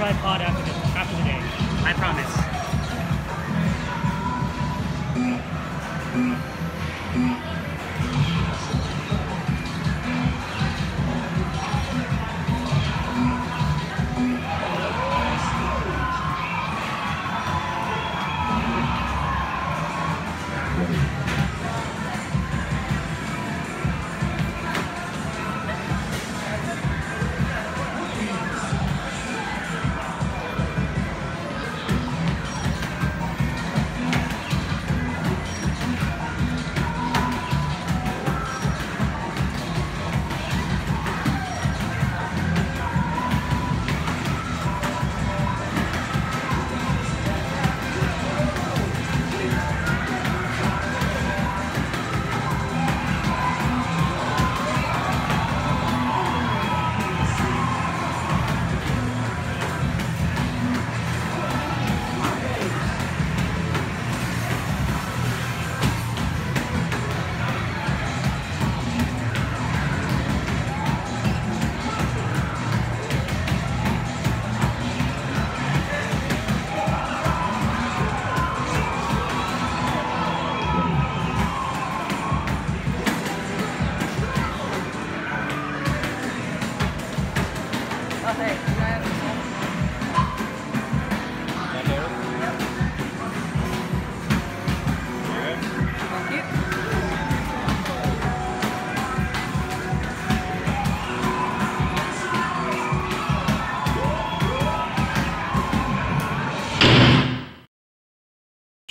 tripod after the, after the day. I promise.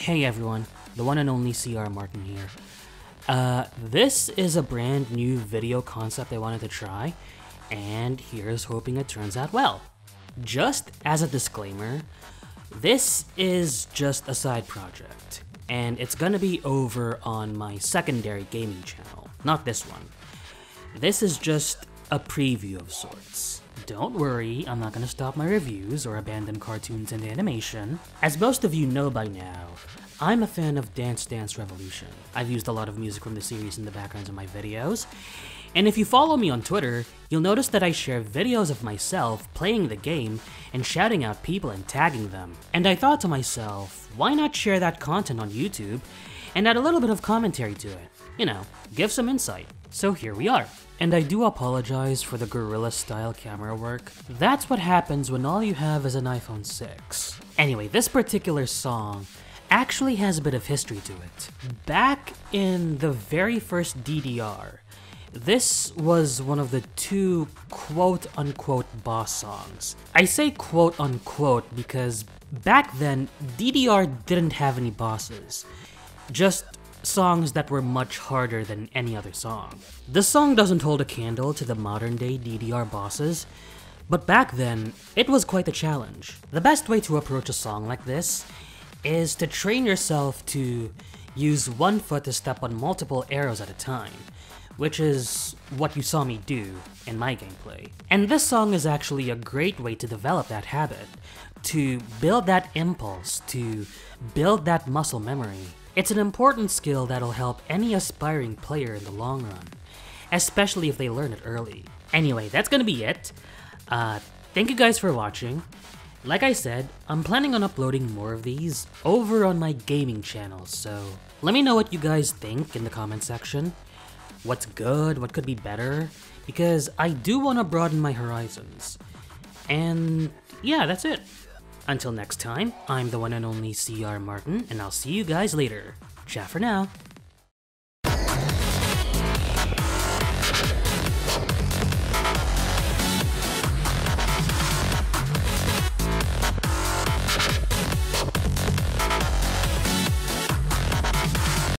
Hey everyone, the one and only CR Martin here. Uh, this is a brand new video concept I wanted to try, and here's hoping it turns out well. Just as a disclaimer, this is just a side project, and it's gonna be over on my secondary gaming channel, not this one. This is just a preview of sorts. Don't worry, I'm not gonna stop my reviews or abandon cartoons and animation. As most of you know by now, I'm a fan of Dance Dance Revolution. I've used a lot of music from the series in the backgrounds of my videos, and if you follow me on Twitter, you'll notice that I share videos of myself playing the game and shouting out people and tagging them. And I thought to myself, why not share that content on YouTube and add a little bit of commentary to it? You know, give some insight. So here we are. And I do apologize for the guerrilla style camera work. That's what happens when all you have is an iPhone 6. Anyway, this particular song actually has a bit of history to it. Back in the very first DDR, this was one of the two quote unquote boss songs. I say quote unquote because back then, DDR didn't have any bosses. Just songs that were much harder than any other song. This song doesn't hold a candle to the modern day DDR bosses, but back then, it was quite a challenge. The best way to approach a song like this is to train yourself to use one foot to step on multiple arrows at a time, which is what you saw me do in my gameplay. And this song is actually a great way to develop that habit, to build that impulse, to build that muscle memory. It's an important skill that'll help any aspiring player in the long run, especially if they learn it early. Anyway, that's gonna be it. Uh, thank you guys for watching. Like I said, I'm planning on uploading more of these over on my gaming channel, so let me know what you guys think in the comment section. What's good, what could be better, because I do want to broaden my horizons. And yeah, that's it. Until next time, I'm the one and only CR Martin, and I'll see you guys later. Ciao for now.